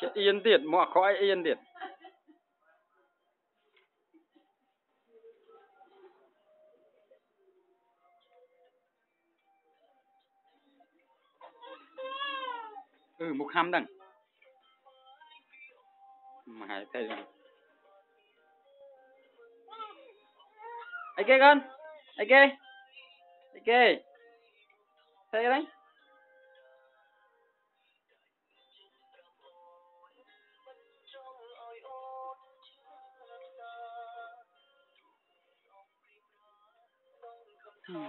chết yên tiệt mọ khỏi yên tiệt ừ một ham đằng mà hãy thấy không ai kê con. Ai kê. Ai kê. Thấy đấy. หื